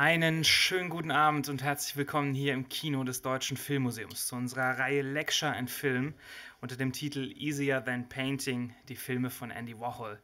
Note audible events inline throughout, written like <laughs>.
Einen schönen guten Abend und herzlich willkommen hier im Kino des Deutschen Filmmuseums zu unserer Reihe Lecture and Film unter dem Titel Easier Than Painting, die Filme von Andy Warhol.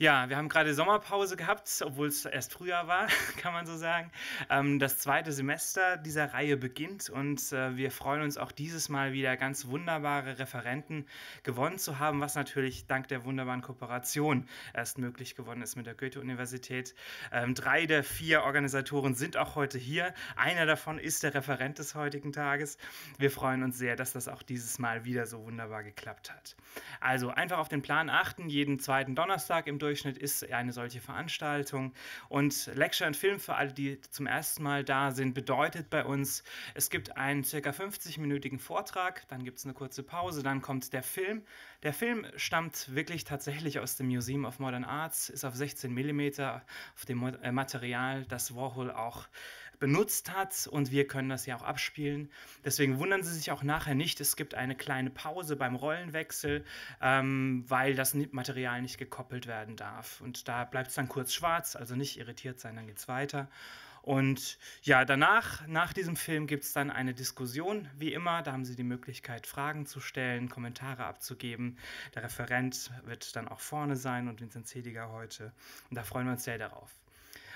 Ja, wir haben gerade Sommerpause gehabt, obwohl es erst Frühjahr war, <laughs> kann man so sagen. Ähm, das zweite Semester dieser Reihe beginnt und äh, wir freuen uns auch dieses Mal wieder ganz wunderbare Referenten gewonnen zu haben, was natürlich dank der wunderbaren Kooperation erst möglich geworden ist mit der Goethe-Universität. Ähm, drei der vier Organisatoren sind auch heute hier. Einer davon ist der Referent des heutigen Tages. Wir freuen uns sehr, dass das auch dieses Mal wieder so wunderbar geklappt hat. Also einfach auf den Plan achten, jeden zweiten Donnerstag im Durchschnitt Durchschnitt ist eine solche Veranstaltung. Und Lecture and Film für alle, die zum ersten Mal da sind, bedeutet bei uns, es gibt einen circa 50-minütigen Vortrag, dann gibt es eine kurze Pause, dann kommt der Film. Der Film stammt wirklich tatsächlich aus dem Museum of Modern Arts, ist auf 16 mm auf dem äh, Material, das Warhol auch benutzt hat und wir können das ja auch abspielen. Deswegen wundern Sie sich auch nachher nicht, es gibt eine kleine Pause beim Rollenwechsel, ähm, weil das Material nicht gekoppelt werden darf. Und da bleibt es dann kurz schwarz, also nicht irritiert sein, dann geht es weiter. Und ja, danach, nach diesem Film, gibt es dann eine Diskussion, wie immer. Da haben Sie die Möglichkeit, Fragen zu stellen, Kommentare abzugeben. Der Referent wird dann auch vorne sein und Vincent Zediger heute. Und da freuen wir uns sehr darauf.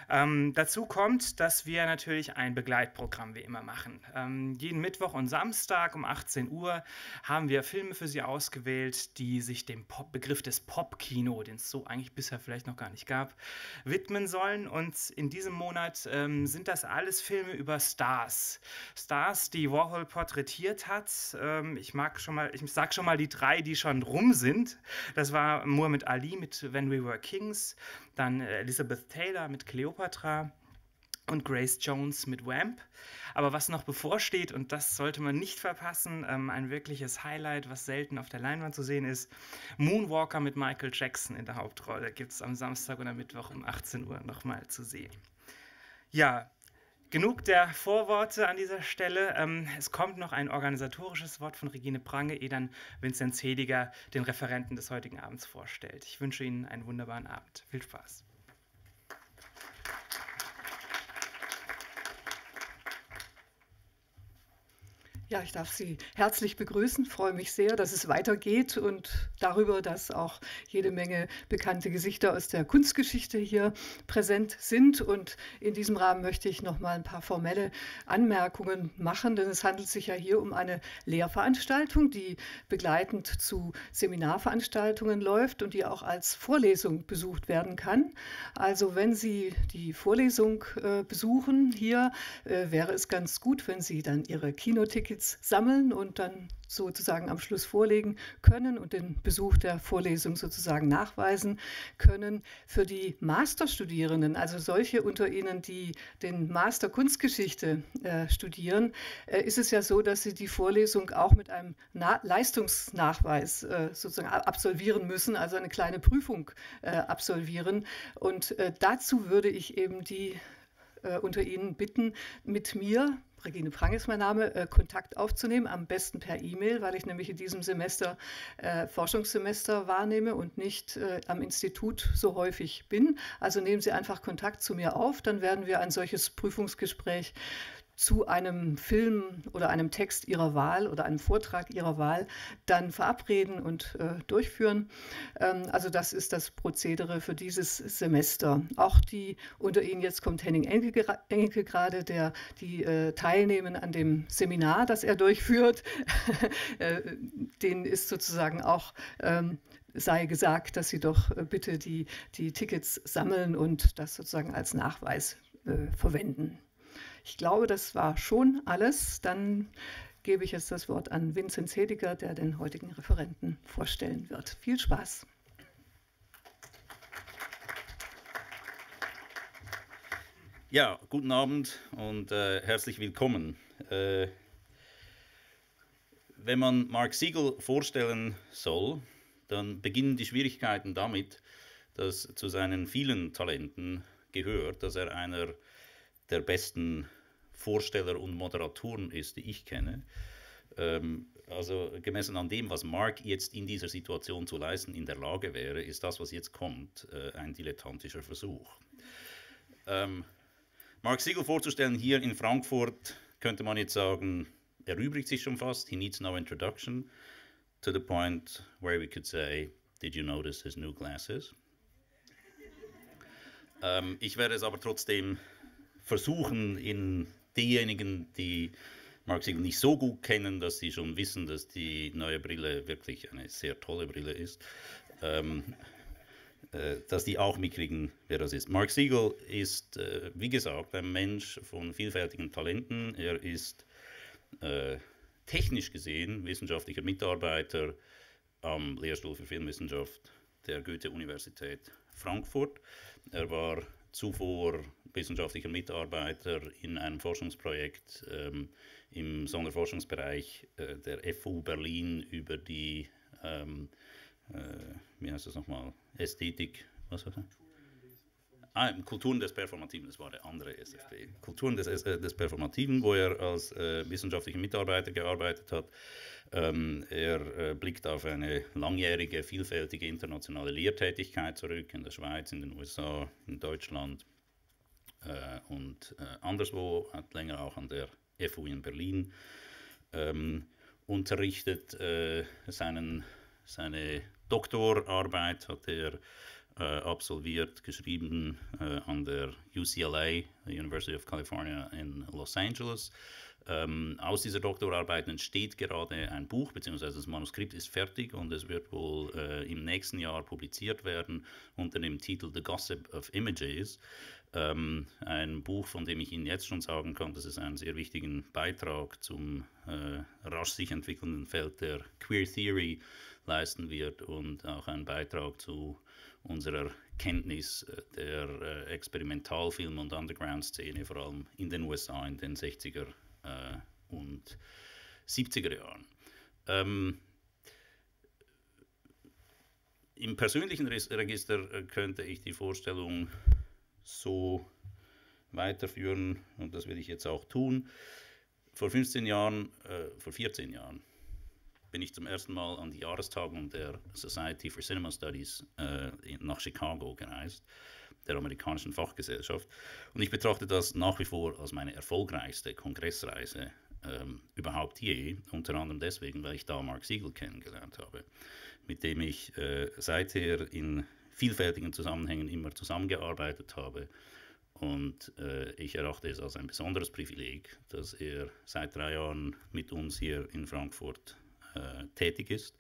Ähm, dazu kommt, dass wir natürlich ein Begleitprogramm wie immer machen. Ähm, jeden Mittwoch und Samstag um 18 Uhr haben wir Filme für Sie ausgewählt, die sich dem Pop Begriff des Popkino, den es so eigentlich bisher vielleicht noch gar nicht gab, widmen sollen. Und in diesem Monat ähm, sind das alles Filme über Stars. Stars, die Warhol porträtiert hat. Ähm, ich mag schon mal, ich sag schon mal die drei, die schon rum sind. Das war Muhammad Ali mit When We Were Kings dann äh, Elizabeth Taylor mit Cleopatra und Grace Jones mit Wamp. Aber was noch bevorsteht, und das sollte man nicht verpassen, ähm, ein wirkliches Highlight, was selten auf der Leinwand zu sehen ist, Moonwalker mit Michael Jackson in der Hauptrolle gibt es am Samstag oder Mittwoch um 18 Uhr nochmal zu sehen. Ja, Genug der Vorworte an dieser Stelle. Ähm, es kommt noch ein organisatorisches Wort von Regine Prange, ehe dann Vinzenz Hediger den Referenten des heutigen Abends vorstellt. Ich wünsche Ihnen einen wunderbaren Abend. Viel Spaß. Ja, ich darf Sie herzlich begrüßen. Freue mich sehr, dass es weitergeht und darüber, dass auch jede Menge bekannte Gesichter aus der Kunstgeschichte hier präsent sind. Und in diesem Rahmen möchte ich noch mal ein paar formelle Anmerkungen machen, denn es handelt sich ja hier um eine Lehrveranstaltung, die begleitend zu Seminarveranstaltungen läuft und die auch als Vorlesung besucht werden kann. Also wenn Sie die Vorlesung äh, besuchen hier, äh, wäre es ganz gut, wenn Sie dann Ihre Kinotickets Tickets sammeln und dann sozusagen am Schluss vorlegen können und den Besuch der Vorlesung sozusagen nachweisen können. Für die Masterstudierenden, also solche unter Ihnen, die den Master Kunstgeschichte äh, studieren, äh, ist es ja so, dass sie die Vorlesung auch mit einem Na Leistungsnachweis äh, sozusagen absolvieren müssen, also eine kleine Prüfung äh, absolvieren. Und äh, dazu würde ich eben die äh, unter Ihnen bitten, mit mir Regine Prang ist mein Name, äh, Kontakt aufzunehmen, am besten per E-Mail, weil ich nämlich in diesem Semester äh, Forschungssemester wahrnehme und nicht äh, am Institut so häufig bin. Also nehmen Sie einfach Kontakt zu mir auf, dann werden wir ein solches Prüfungsgespräch zu einem Film oder einem Text Ihrer Wahl oder einem Vortrag Ihrer Wahl dann verabreden und äh, durchführen. Ähm, also das ist das Prozedere für dieses Semester. Auch die unter Ihnen jetzt kommt Henning Enke, Enke gerade, der die äh, teilnehmen an dem Seminar, das er durchführt. <laughs> äh, den ist sozusagen auch ähm, sei gesagt, dass Sie doch äh, bitte die, die Tickets sammeln und das sozusagen als Nachweis äh, verwenden. Ich glaube, das war schon alles. Dann gebe ich jetzt das Wort an Vinzenz Hediger, der den heutigen Referenten vorstellen wird. Viel Spaß. Ja, guten Abend und äh, herzlich willkommen. Äh, wenn man Mark Siegel vorstellen soll, dann beginnen die Schwierigkeiten damit, dass zu seinen vielen Talenten gehört, dass er einer der besten Vorsteller und Moderatoren ist, die ich kenne. Ähm, also gemessen an dem, was Mark jetzt in dieser Situation zu leisten in der Lage wäre, ist das, was jetzt kommt, äh, ein dilettantischer Versuch. Ähm, Mark Siegel vorzustellen hier in Frankfurt, könnte man jetzt sagen, erübrigt sich schon fast. He needs no introduction to the point where we could say, did you notice his new glasses? ähm, ich werde es aber trotzdem versuchen, in diejenigen, die Mark Siegel nicht so gut kennen, dass sie schon wissen, dass die neue Brille wirklich eine sehr tolle Brille ist, ähm, äh, dass die auch mitkriegen, wer das ist. Mark Siegel ist, äh, wie gesagt, ein Mensch von vielfältigen Talenten. Er ist äh, technisch gesehen wissenschaftlicher Mitarbeiter am Lehrstuhl für Filmwissenschaft der Goethe-Universität Frankfurt. Er war zuvor wissenschaftlicher Mitarbeiter in einem Forschungsprojekt ähm, im Sonderforschungsbereich äh, der FU Berlin über die, ähm, äh, wie heißt das nochmal, Ästhetik, was war das? Ah, Kulturen des Performativen, das war der andere SFB. Kulturen des, äh, des Performativen, wo er als äh, wissenschaftlicher Mitarbeiter gearbeitet hat. Ähm, er äh, blickt auf eine langjährige, vielfältige internationale Lehrtätigkeit zurück in der Schweiz, in den USA, in Deutschland äh, und äh, anderswo, hat länger auch an der FU in Berlin ähm, unterrichtet. Äh, seinen, seine Doktorarbeit hat er absolviert, geschrieben äh, an der UCLA, University of California in Los Angeles. Ähm, aus dieser Doktorarbeit entsteht gerade ein Buch, beziehungsweise das Manuskript ist fertig und es wird wohl äh, im nächsten Jahr publiziert werden unter dem Titel The Gossip of Images. Ähm, ein Buch, von dem ich Ihnen jetzt schon sagen kann, dass es einen sehr wichtigen Beitrag zum äh, rasch sich entwickelnden Feld der Queer Theory leisten wird und auch einen Beitrag zu unserer Kenntnis äh, der äh, Experimentalfilm- und Underground-Szene, vor allem in den USA in den 60er äh, und 70er Jahren. Ähm, Im persönlichen Register könnte ich die Vorstellung so weiterführen und das will ich jetzt auch tun. Vor 15 Jahren, äh, vor 14 Jahren bin ich zum ersten Mal an die Jahrestagung der Society for Cinema Studies äh, nach Chicago gereist, der amerikanischen Fachgesellschaft. Und ich betrachte das nach wie vor als meine erfolgreichste Kongressreise ähm, überhaupt je, unter anderem deswegen, weil ich da Mark Siegel kennengelernt habe, mit dem ich äh, seither in vielfältigen Zusammenhängen immer zusammengearbeitet habe. Und äh, ich erachte es als ein besonderes Privileg, dass er seit drei Jahren mit uns hier in Frankfurt äh, tätig ist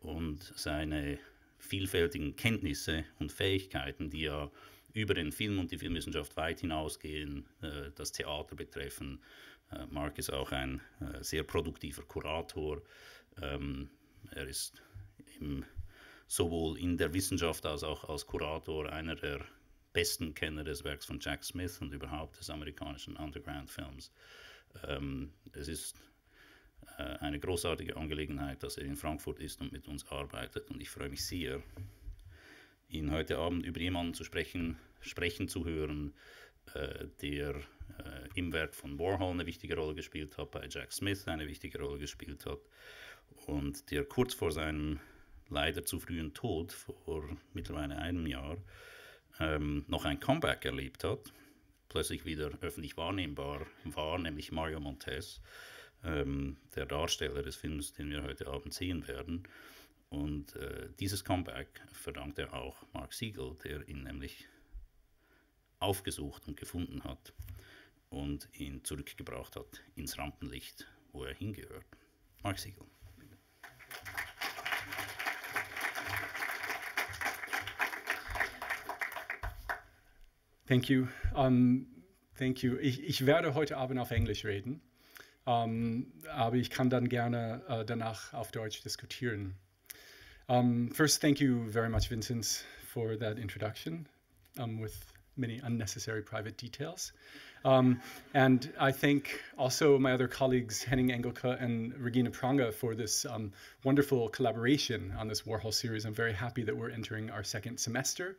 und seine vielfältigen Kenntnisse und Fähigkeiten, die ja über den Film und die Filmwissenschaft weit hinausgehen, äh, das Theater betreffen. Äh, Mark ist auch ein äh, sehr produktiver Kurator. Ähm, er ist im, sowohl in der Wissenschaft als auch als Kurator einer der besten Kenner des Werks von Jack Smith und überhaupt des amerikanischen Underground-Films. Ähm, es ist eine großartige Angelegenheit, dass er in Frankfurt ist und mit uns arbeitet. Und ich freue mich sehr, ihn heute Abend über jemanden zu sprechen, sprechen zu hören, äh, der äh, im Werk von Warhol eine wichtige Rolle gespielt hat, bei Jack Smith eine wichtige Rolle gespielt hat und der kurz vor seinem leider zu frühen Tod, vor mittlerweile einem Jahr, ähm, noch ein Comeback erlebt hat, plötzlich wieder öffentlich wahrnehmbar war, nämlich Mario Montez ähm, der Darsteller des Films, den wir heute Abend sehen werden. Und äh, dieses Comeback verdankt er auch Mark Siegel, der ihn nämlich aufgesucht und gefunden hat und ihn zurückgebracht hat ins Rampenlicht, wo er hingehört. Mark Siegel. Thank you. Um, thank you. Ich, ich werde heute Abend auf Englisch reden. Um, aber ich kann dann gerne uh, danach auf Deutsch diskutieren. Um, first, thank you very much, Vincent, for that introduction um, with many unnecessary private details. Um, and I thank also my other colleagues, Henning Engelke and Regine Prange, for this um, wonderful collaboration on this Warhol series. I'm very happy that we're entering our second semester.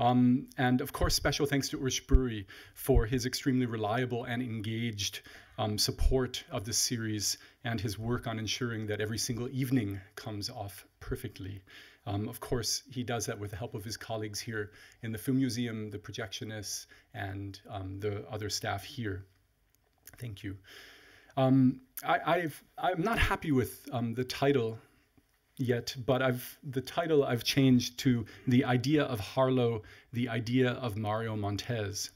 Um, and of course, special thanks to Urs Spörri for his extremely reliable and engaged um, support of the series and his work on ensuring that every single evening comes off perfectly. Um, of course, he does that with the help of his colleagues here in the Film Museum, the projectionists, and um, the other staff here. Thank you. Um, I, am not happy with um, the title yet, but I've the title I've changed to the idea of Harlow, the idea of Mario Montez.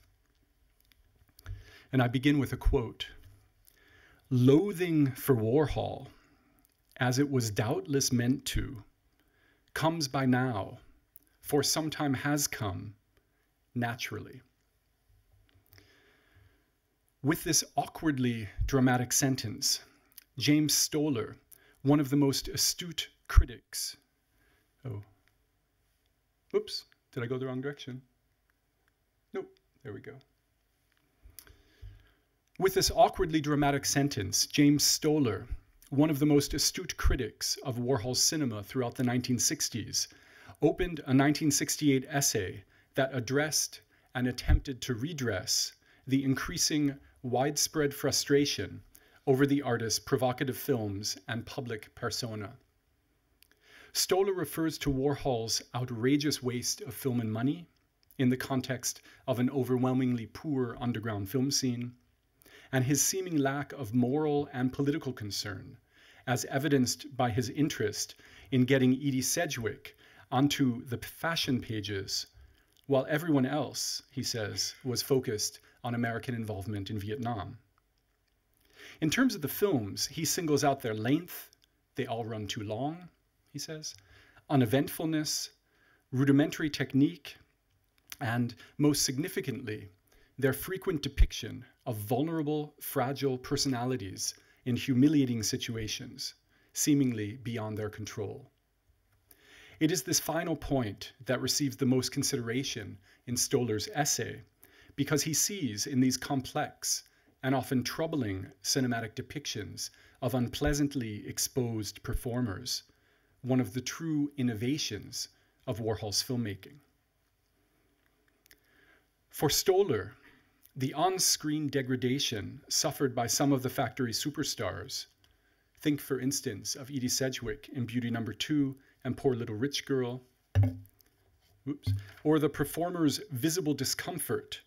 And I begin with a quote. Loathing for Warhol, as it was doubtless meant to, comes by now, for some time has come, naturally. With this awkwardly dramatic sentence, James Stoller, one of the most astute critics. Oh. Oops, did I go the wrong direction? Nope, there we go. With this awkwardly dramatic sentence, James Stoller, one of the most astute critics of Warhol's cinema throughout the 1960s, opened a 1968 essay that addressed and attempted to redress the increasing widespread frustration over the artist's provocative films and public persona. Stoller refers to Warhol's outrageous waste of film and money in the context of an overwhelmingly poor underground film scene, and his seeming lack of moral and political concern, as evidenced by his interest in getting Edie Sedgwick onto the fashion pages, while everyone else, he says, was focused on American involvement in Vietnam. In terms of the films, he singles out their length, they all run too long, he says, uneventfulness, rudimentary technique, and most significantly, their frequent depiction of vulnerable, fragile personalities in humiliating situations, seemingly beyond their control. It is this final point that receives the most consideration in Stoller's essay because he sees in these complex and often troubling cinematic depictions of unpleasantly exposed performers one of the true innovations of Warhol's filmmaking. For Stoller, the on screen degradation suffered by some of the factory superstars, think for instance of Edie Sedgwick in Beauty Number Two and Poor Little Rich Girl, oops, or the performer's visible discomfort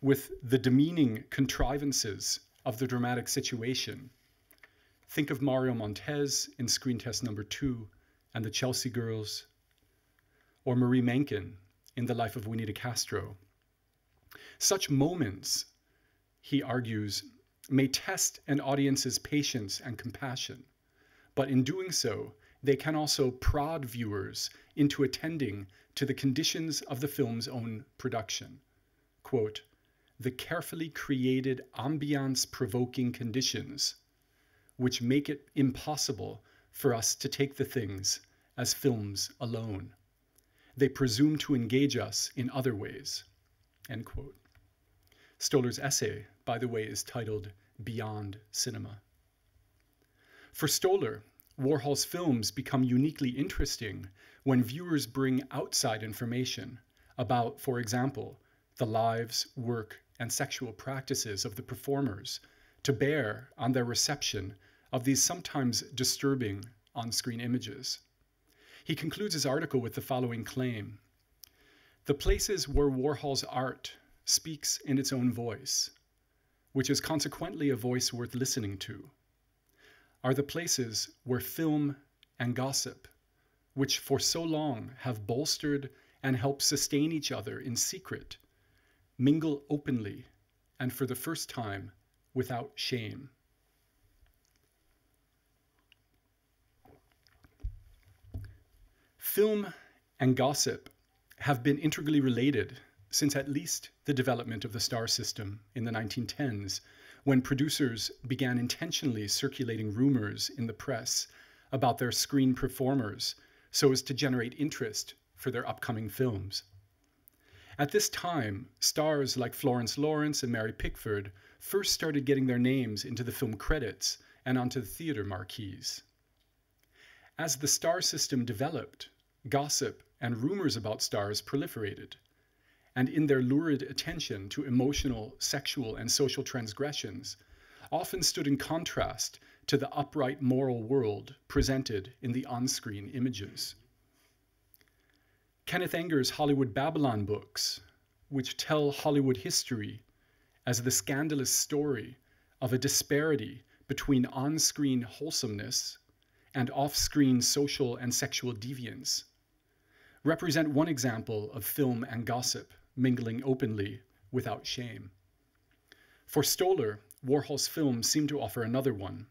with the demeaning contrivances of the dramatic situation. Think of Mario Montez in Screen Test Number Two and the Chelsea Girls, or Marie Menken in The Life of Juanita Castro. Such moments, he argues, may test an audience's patience and compassion, but in doing so, they can also prod viewers into attending to the conditions of the film's own production. Quote, the carefully created ambiance provoking conditions which make it impossible for us to take the things as films alone. They presume to engage us in other ways. End quote. Stoller's essay, by the way, is titled Beyond Cinema. For Stoller, Warhol's films become uniquely interesting when viewers bring outside information about, for example, the lives, work, and sexual practices of the performers to bear on their reception of these sometimes disturbing on screen images. He concludes his article with the following claim The places where Warhol's art speaks in its own voice, which is consequently a voice worth listening to, are the places where film and gossip, which for so long have bolstered and helped sustain each other in secret, mingle openly and for the first time without shame. Film and gossip have been integrally related since at least the development of the star system in the 1910s, when producers began intentionally circulating rumors in the press about their screen performers so as to generate interest for their upcoming films. At this time, stars like Florence Lawrence and Mary Pickford first started getting their names into the film credits and onto the theater marquees. As the star system developed, gossip and rumors about stars proliferated, and in their lurid attention to emotional, sexual, and social transgressions, often stood in contrast to the upright moral world presented in the on screen images. Kenneth Anger's Hollywood Babylon books, which tell Hollywood history as the scandalous story of a disparity between on screen wholesomeness and off screen social and sexual deviance, represent one example of film and gossip mingling openly without shame. For Stoller, Warhol's films seem to offer another one,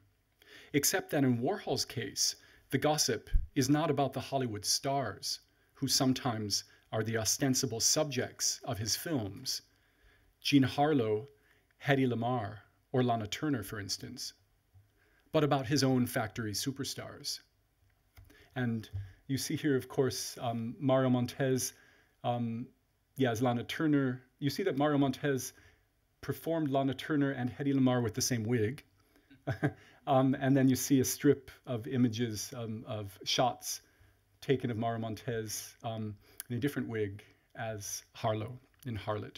except that in Warhol's case, the gossip is not about the Hollywood stars, who sometimes are the ostensible subjects of his films. Jean Harlow, Hedy Lamarr, or Lana Turner, for instance, but about his own factory superstars. And you see here, of course, um, Mario Montez, um, yeah, as Lana Turner. You see that Mario Montez performed Lana Turner and Hedy Lamarr with the same wig. <laughs> um, and then you see a strip of images um, of shots taken of Mario Montez um, in a different wig as Harlow in Harlot.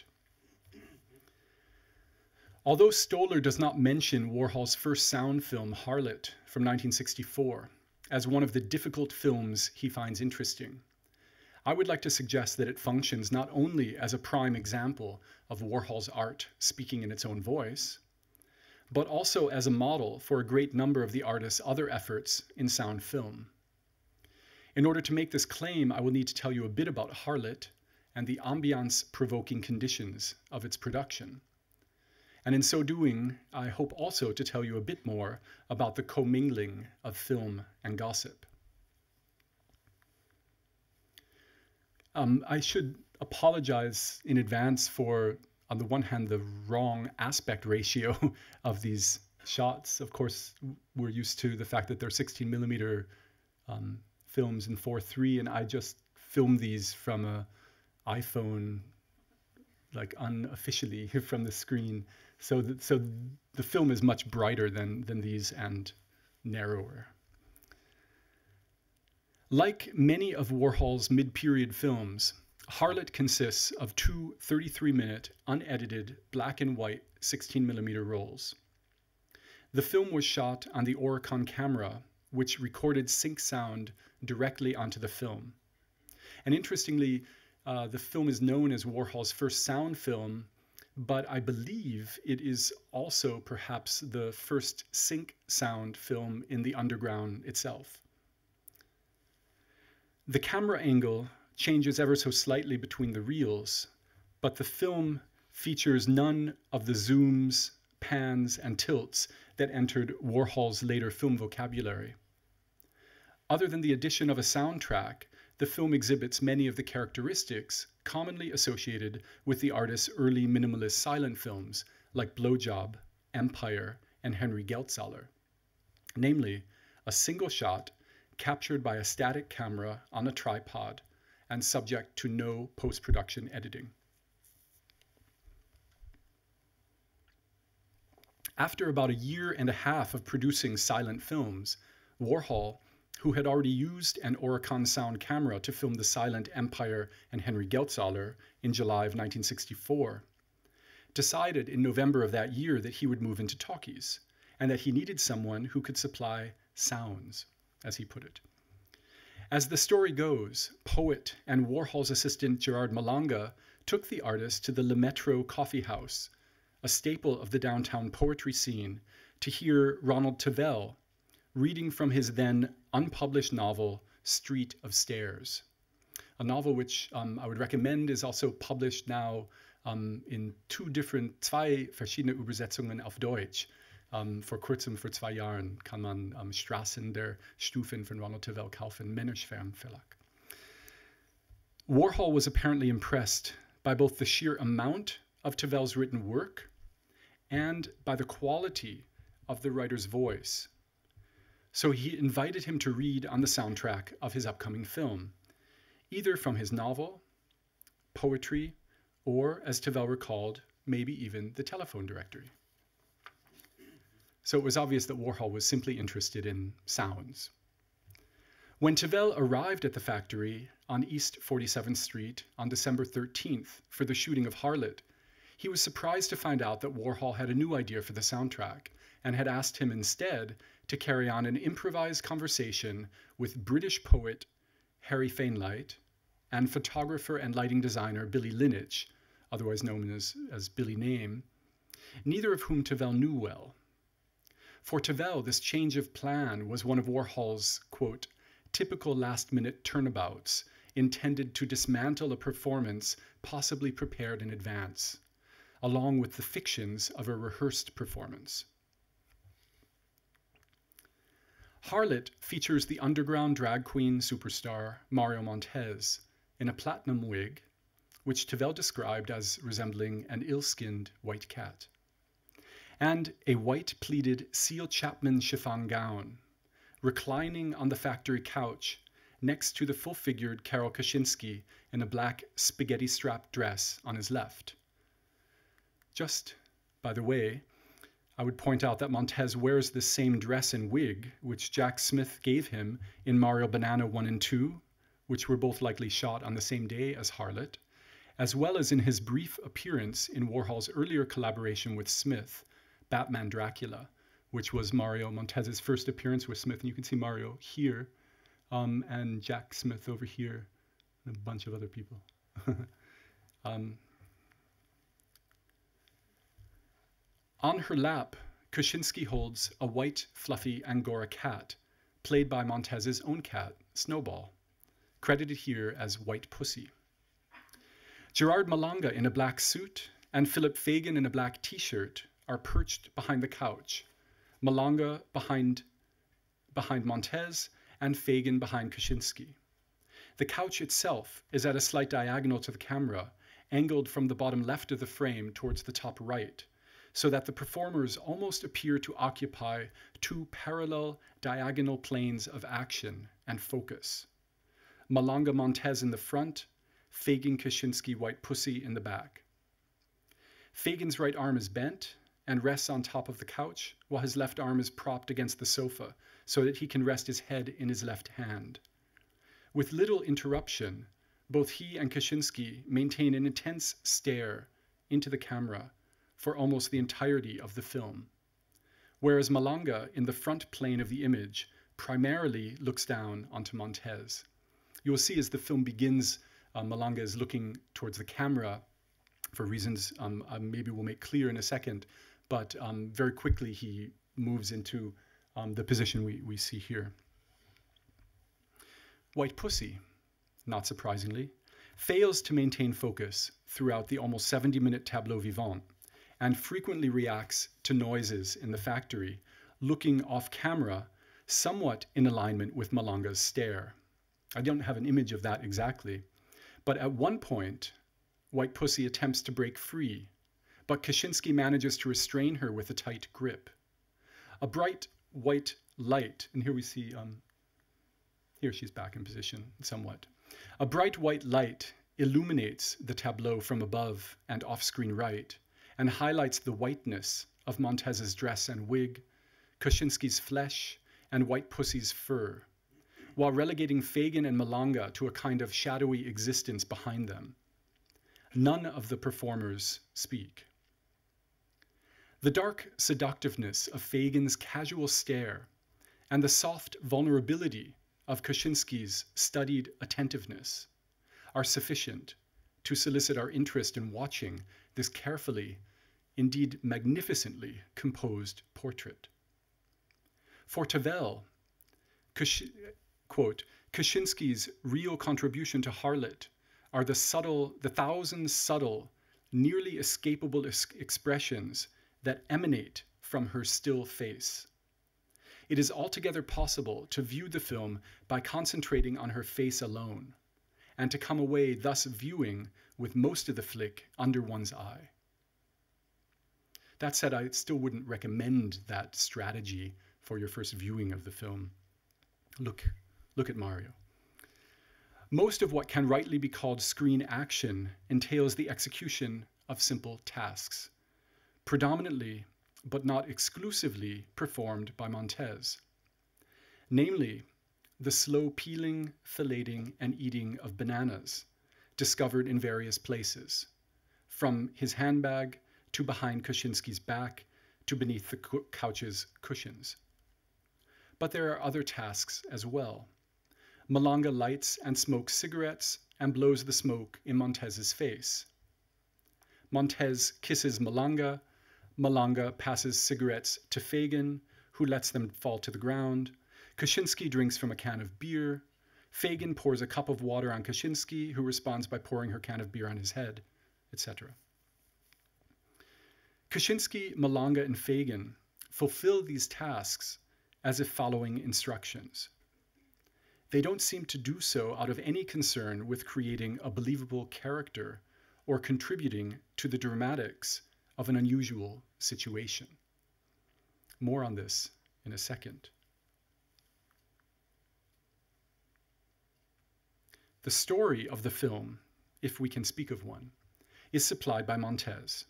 Although Stoller does not mention Warhol's first sound film, Harlot, from 1964, as one of the difficult films he finds interesting, I would like to suggest that it functions not only as a prime example of Warhol's art speaking in its own voice, but also as a model for a great number of the artist's other efforts in sound film. In order to make this claim, I will need to tell you a bit about Harlot and the ambiance provoking conditions of its production. And in so doing, I hope also to tell you a bit more about the commingling of film and gossip. Um, I should apologize in advance for, on the one hand, the wrong aspect ratio <laughs> of these shots. Of course, we're used to the fact that they're 16 millimeter um, films in 4.3, and I just filmed these from a iPhone, like unofficially <laughs> from the screen. So, that, so the film is much brighter than, than these and narrower. Like many of Warhol's mid period films, Harlot consists of two 33 minute, unedited, black and white 16mm rolls. The film was shot on the Auricon camera, which recorded sync sound directly onto the film. And interestingly, uh, the film is known as Warhol's first sound film but I believe it is also perhaps the first sync sound film in the underground itself. The camera angle changes ever so slightly between the reels, but the film features none of the zooms, pans, and tilts that entered Warhol's later film vocabulary. Other than the addition of a soundtrack, the film exhibits many of the characteristics commonly associated with the artist's early minimalist silent films like Blowjob, Empire, and Henry Geldzahler. Namely, a single shot captured by a static camera on a tripod and subject to no post production editing. After about a year and a half of producing silent films, Warhol who had already used an Auricon sound camera to film the silent Empire and Henry Geldzahler in July of 1964, decided in November of that year that he would move into talkies and that he needed someone who could supply sounds, as he put it. As the story goes, poet and Warhol's assistant Gerard Malanga took the artist to the Le Metro coffee house, a staple of the downtown poetry scene, to hear Ronald Tavel reading from his then unpublished novel, Street of Stairs. A novel which um, I would recommend is also published now um, in two different, zwei verschiedene Übersetzungen auf Deutsch. Um, vor kurzem, vor zwei Jahren, kann man um, Straßen der Stufen von Ronald Tavel kaufen, Männerschwarm Verlag. Warhol was apparently impressed by both the sheer amount of Tavel's written work and by the quality of the writer's voice so he invited him to read on the soundtrack of his upcoming film, either from his novel, poetry, or, as Tavel recalled, maybe even the telephone directory. So it was obvious that Warhol was simply interested in sounds. When Tavel arrived at the factory on East 47th Street on December 13th for the shooting of Harlot, he was surprised to find out that Warhol had a new idea for the soundtrack and had asked him instead to carry on an improvised conversation with British poet Harry Fainlight and photographer and lighting designer Billy Linich, otherwise known as, as Billy Name, neither of whom Tavel knew well. For Tavel, this change of plan was one of Warhol's, quote, typical last minute turnabouts intended to dismantle a performance possibly prepared in advance, along with the fictions of a rehearsed performance. Harlot features the underground drag queen superstar Mario Montez in a platinum wig, which Tavel described as resembling an ill skinned white cat, and a white pleated Ceil Chapman chiffon gown reclining on the factory couch next to the full figured Carol Koshinskie in a black spaghetti strap dress on his left. Just, by the way, I would point out that Montez wears the same dress and wig which Jack Smith gave him in Mario Banana 1 and 2, which were both likely shot on the same day as Harlot, as well as in his brief appearance in Warhol's earlier collaboration with Smith, Batman Dracula, which was Mario Montez's first appearance with Smith. And you can see Mario here um, and Jack Smith over here and a bunch of other people. <laughs> um, on her lap, Koshinskie holds a white, fluffy Angora cat, played by Montez's own cat, Snowball, credited here as White Pussy. Gerard Malanga in a black suit and Philip Fagan in a black t shirt are perched behind the couch, Malanga behind, behind Montez, and Fagan behind Koshinskie. The couch itself is at a slight diagonal to the camera, angled from the bottom left of the frame towards the top right, so that the performers almost appear to occupy two parallel diagonal planes of action and focus. Malanga Montez in the front, Fagan Koshinskie White Pussy in the back. Fagan's right arm is bent, and rests on top of the couch while his left arm is propped against the sofa so that he can rest his head in his left hand. With little interruption, both he and Koshinskie maintain an intense stare into the camera for almost the entirety of the film, whereas Malanga, in the front plane of the image, primarily looks down onto Montez. You will see as the film begins, uh, Malanga is looking towards the camera for reasons um, uh, maybe we'll make clear in a second, but um, very quickly he moves into um, the position we, we see here. White Pussy, not surprisingly, fails to maintain focus throughout the almost 70 minute tableau vivant and frequently reacts to noises in the factory, looking off camera, somewhat in alignment with Malanga's stare. I don't have an image of that exactly, but at one point, White Pussy attempts to break free but Koshinskie manages to restrain her with a tight grip. A bright white light, and here we see, um, here she's back in position somewhat. A bright white light illuminates the tableau from above and off screen right and highlights the whiteness of Montez's dress and wig, Koshinskie's flesh, and White Pussy's fur, while relegating Fagan and Malanga to a kind of shadowy existence behind them. None of the performers speak. The dark seductiveness of Fagan's casual stare and the soft vulnerability of Koshinskie's studied attentiveness are sufficient to solicit our interest in watching this carefully, indeed magnificently composed portrait. For Tavel, Kash- quote, Koshinskie's real contribution to Harlot are the subtle, the thousand subtle, nearly escapable es- expressions that emanate from her still face. It is altogether possible to view the film by concentrating on her face alone, and to come away thus viewing with most of the flick under one's eye. That said, I still wouldn't recommend that strategy for your first viewing of the film. Look, look at Mario. Most of what can rightly be called screen action entails the execution of simple tasks predominantly, but not exclusively, performed by Montez. Namely, the slow peeling, filleting, and eating of bananas, discovered in various places, from his handbag to behind Koshinskie's back to beneath the couch's cushions. But there are other tasks as well. Malanga lights and smokes cigarettes and blows the smoke in Montez's face. Montez kisses Malanga. Malanga passes cigarettes to Fagan, who lets them fall to the ground. Koshinskie drinks from a can of beer. Fagan pours a cup of water on Koshinskie, who responds by pouring her can of beer on his head, etc. Koshinskie, Malanga, and Fagan fulfill these tasks as if following instructions. They don't seem to do so out of any concern with creating a believable character or contributing to the dramatics of an unusual situation. More on this in a second. The story of the film, if we can speak of one, is supplied by Montez,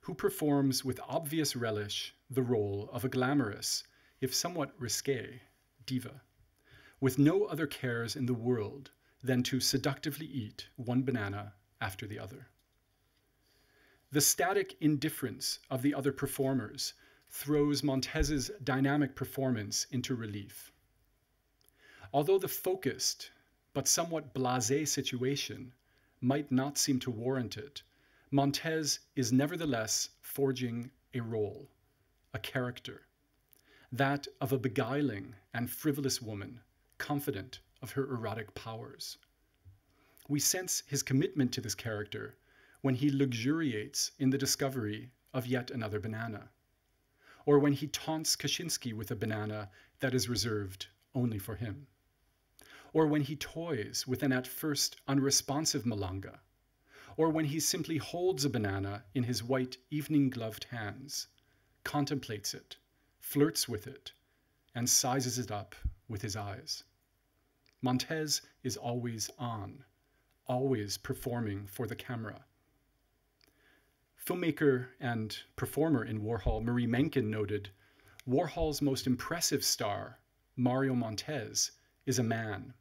who performs with obvious relish the role of a glamorous, if somewhat risque, diva, with no other cares in the world than to seductively eat one banana after the other. The static indifference of the other performers throws Montez's dynamic performance into relief. Although the focused but somewhat blase situation might not seem to warrant it, Montez is nevertheless forging a role, a character, that of a beguiling and frivolous woman, confident of her erotic powers. We sense his commitment to this character when he luxuriates in the discovery of yet another banana, or when he taunts Koshinskie with a banana that is reserved only for him or when he toys with an at first unresponsive Malanga, or when he simply holds a banana in his white evening gloved hands, contemplates it, flirts with it, and sizes it up with his eyes. Montez is always on, always performing for the camera. Filmmaker and performer in Warhol, Marie Menken, noted Warhol's most impressive star, Mario Montez, is a man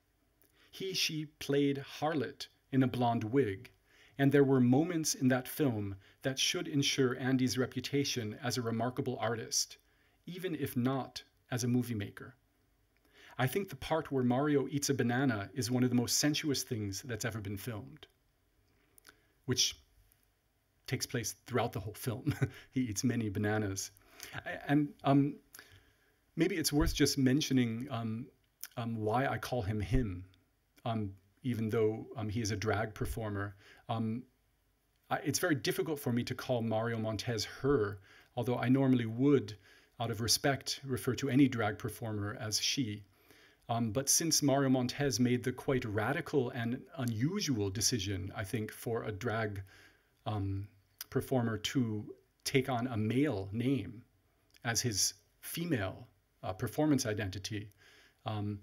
he she played harlot in a blonde wig, and there were moments in that film that should ensure Andy's reputation as a remarkable artist, even if not as a movie maker. I think the part where Mario eats a banana is one of the most sensuous things that's ever been filmed, which takes place throughout the whole film. <laughs> he eats many bananas. And um, maybe it's worth just mentioning um, um, why I call him him um, even though um, he is a drag performer. Um, I, it's very difficult for me to call Mario Montez her, although I normally would, out of respect, refer to any drag performer as she. Um, but since Mario Montez made the quite radical and unusual decision, I think, for a drag um, performer to take on a male name as his female uh, performance identity, um,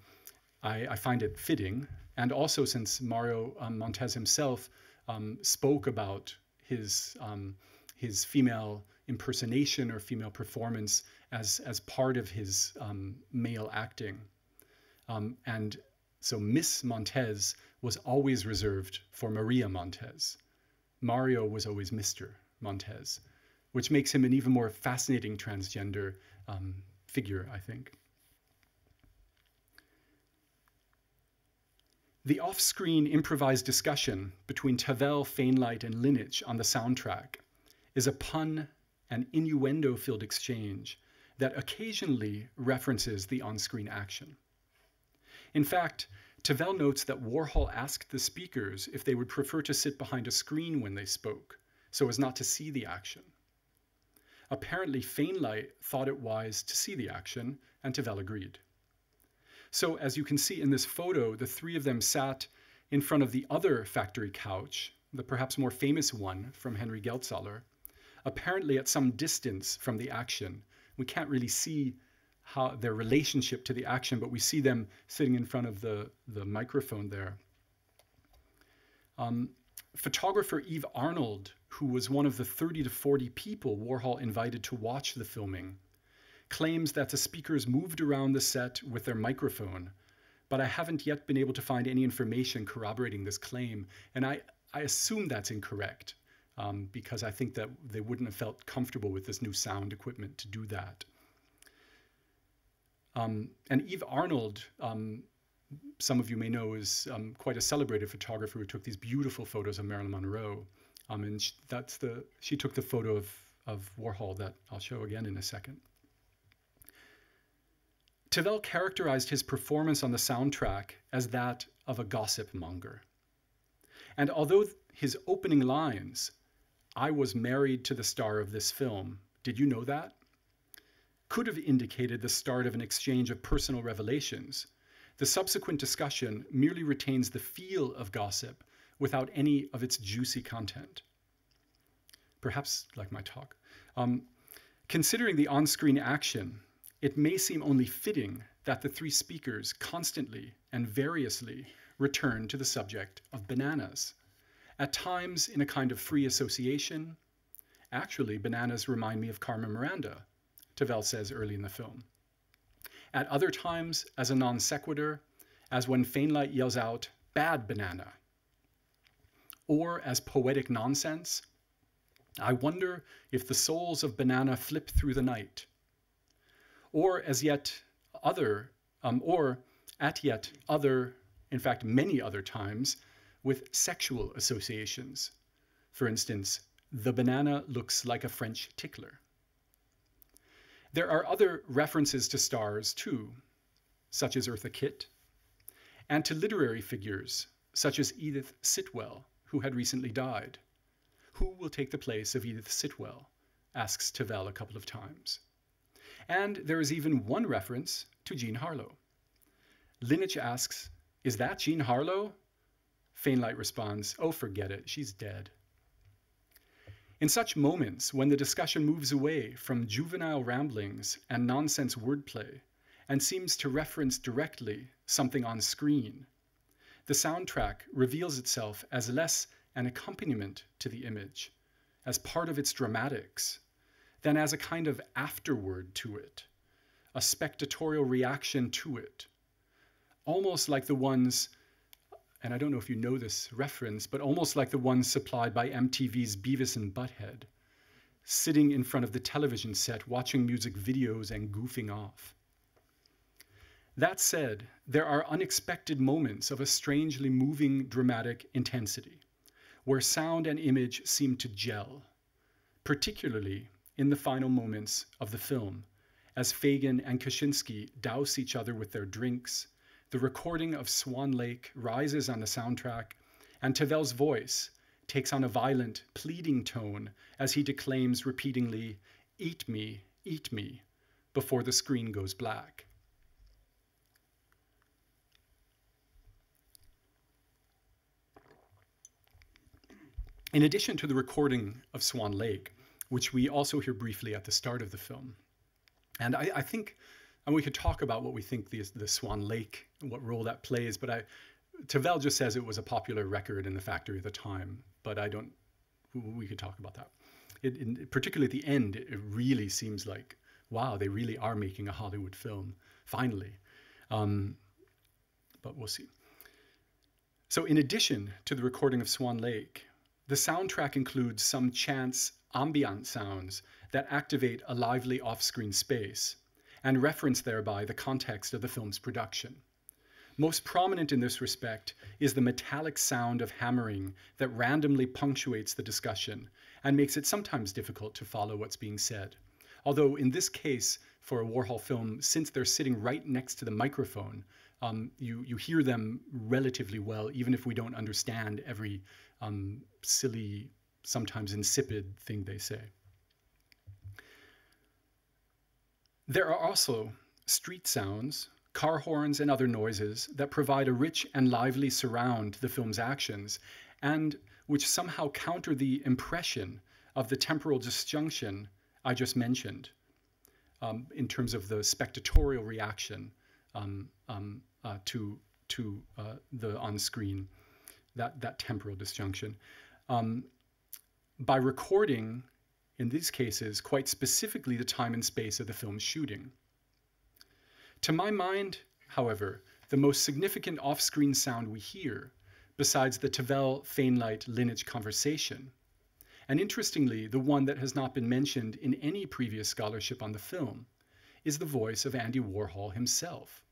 I, I, find it fitting and also since Mario um, Montez himself um, spoke about his um, his female impersonation or female performance as as part of his um, male acting, um, and so Miss Montez was always reserved for Maria Montez. Mario was always Mr. Montez, which makes him an even more fascinating transgender figure, I think. The off screen improvised discussion between Tavel, Fainlight, and Linich on the soundtrack is a pun and innuendo filled exchange that occasionally references the on screen action. In fact, Tavel notes that Warhol asked the speakers if they would prefer to sit behind a screen when they spoke, so as not to see the action. Apparently, Fainlight thought it wise to see the action, and Tavel agreed. So as you can see in this photo, the three of them sat in front of the other factory couch, the perhaps more famous one from Henry Geldzahler, apparently at some distance from the action. We can't really see how their relationship to the action, but we see them sitting in front of the, the microphone there. Um, photographer Eve Arnold, who was one of the 30 to 40 people Warhol invited to watch the filming, claims that the speakers moved around the set with their microphone, but I haven't yet been able to find any information corroborating this claim, and I, I assume that's incorrect um, because I think that they wouldn't have felt comfortable with this new sound equipment to do that. Um, and Eve Arnold, um, some of you may know, is um, quite a celebrated photographer who took these beautiful photos of Marilyn Monroe. Um, and she, that's the she took the photo of of Warhol that I'll show again in a second. Tavel characterized his performance on the soundtrack as that of a gossip monger. And although his opening lines, I was married to the star of this film, did you know that? Could have indicated the start of an exchange of personal revelations. The subsequent discussion merely retains the feel of gossip without any of its juicy content. Perhaps like my talk. Um, considering the on screen action, it may seem only fitting that the three speakers constantly and variously return to the subject of bananas. At times, in a kind of free association, actually, bananas remind me of Carmen Miranda, Tavel says early in the film. At other times, as a non sequitur, as when Fainlight yells out, bad banana. Or as poetic nonsense, I wonder if the souls of banana flip through the night or as yet other, um, or at yet other, in fact, many other times, with sexual associations. For instance, the banana looks like a French tickler. There are other references to stars too, such as Eartha Kitt, and to literary figures such as Edith Sitwell, who had recently died. Who will take the place of Edith Sitwell? asks Tavel a couple of times and there is even one reference to Jean Harlow. Linich asks, Is that Jean Harlow? Fainlight responds, Oh, forget it, she's dead. In such moments, when the discussion moves away from juvenile ramblings and nonsense wordplay and seems to reference directly something on screen, the soundtrack reveals itself as less an accompaniment to the image, as part of its dramatics, than as a kind of afterword to it, a spectatorial reaction to it. Almost like the ones, and I don't know if you know this reference, but almost like the ones supplied by MTV's Beavis and Butthead, sitting in front of the television set watching music videos and goofing off. That said, there are unexpected moments of a strangely moving dramatic intensity, where sound and image seem to gel, particularly in the final moments of the film, as Fagan and Koshinskie douse each other with their drinks, the recording of Swan Lake rises on the soundtrack, and Tavel's voice takes on a violent, pleading tone as he declaims repeatedly, Eat me, eat me, before the screen goes black. In addition to the recording of Swan Lake, which we also hear briefly at the start of the film. And I, I think, and we could talk about what we think the, the Swan Lake, and what role that plays, but I, Tavel just says it was a popular record in the factory at the time, but I don't, we could talk about that. It, in, particularly at the end, it really seems like, wow, they really are making a Hollywood film, finally. Um, but we'll see. So, in addition to the recording of Swan Lake, the soundtrack includes some chants ambient sounds that activate a lively off screen space and reference thereby the context of the film's production. Most prominent in this respect is the metallic sound of hammering that randomly punctuates the discussion and makes it sometimes difficult to follow what's being said. Although, in this case, for a Warhol film, since they're sitting right next to the microphone, um, you, you hear them relatively well, even if we don't understand every um, silly sometimes insipid thing they say. There are also street sounds, car horns, and other noises that provide a rich and lively surround to the film's actions and which somehow counter the impression of the temporal disjunction I just mentioned um, in terms of the spectatorial reaction um, um, uh, to, to uh, the on screen, that, that temporal disjunction. Um, by recording, in these cases, quite specifically the time and space of the film's shooting. To my mind, however, the most significant off screen sound we hear, besides the Tavel Fainlight Linich conversation. And interestingly, the one that has not been mentioned in any previous scholarship on the film is the voice of Andy Warhol himself,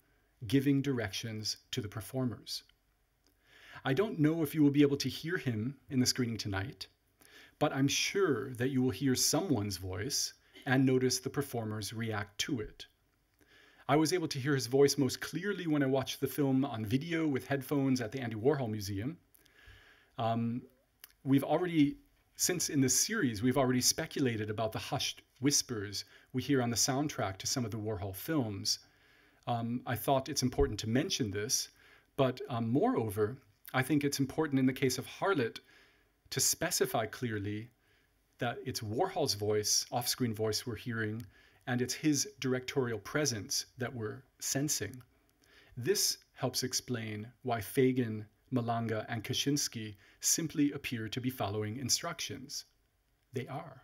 giving directions to the performers. I don't know if you will be able to hear him in the screening tonight, but I'm sure that you will hear someone's voice and notice the performers react to it. I was able to hear his voice most clearly when I watched the film on video with headphones at the Andy Warhol Museum. Um, we've already, since in this series, we've already speculated about the hushed whispers we hear on the soundtrack to some of the Warhol films. Um, I thought it's important to mention this, but um, moreover, I think it's important in the case of Harlot to specify clearly that it's Warhol's voice, off screen voice, we're hearing and it's his directorial presence that we're sensing. This helps explain why Fagan, Malanga, and Koshinskie simply appear to be following instructions. They are.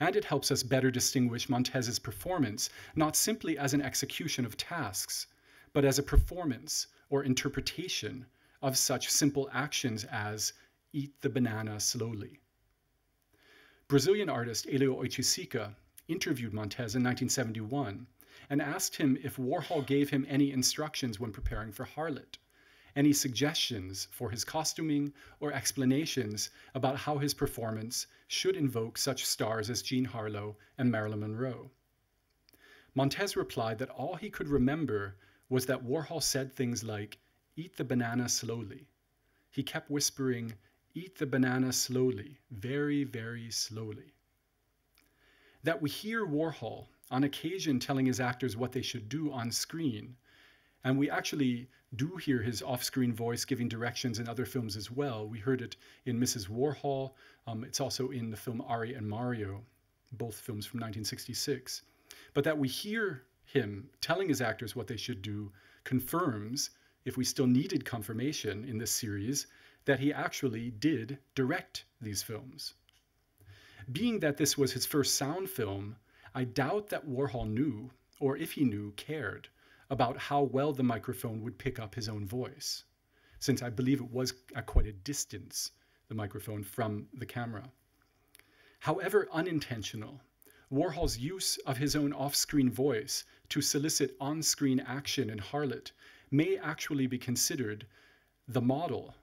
And it helps us better distinguish Montez's performance not simply as an execution of tasks, but as a performance or interpretation of such simple actions as eat the banana slowly. Brazilian artist Elio Oiticica interviewed Montez in 1971 and asked him if Warhol gave him any instructions when preparing for Harlot, any suggestions for his costuming or explanations about how his performance should invoke such stars as Jean Harlow and Marilyn Monroe. Montez replied that all he could remember was that Warhol said things like, Eat the banana slowly. He kept whispering, Eat the banana slowly, very, very slowly that we hear Warhol on occasion telling his actors what they should do on screen. And we actually do hear his off screen voice giving directions in other films as well. We heard it in Mrs. Warhol. Um, it's also in the film Ari and Mario, both films from 1966. But that we hear him telling his actors what they should do confirms, if we still needed confirmation in this series, that he actually did direct these films. Being that this was his first sound film, I doubt that Warhol knew, or if he knew, cared about how well the microphone would pick up his own voice, since I believe it was at quite a distance, the microphone from the camera. However unintentional, Warhol's use of his own off screen voice to solicit on screen action in Harlot may actually be considered the model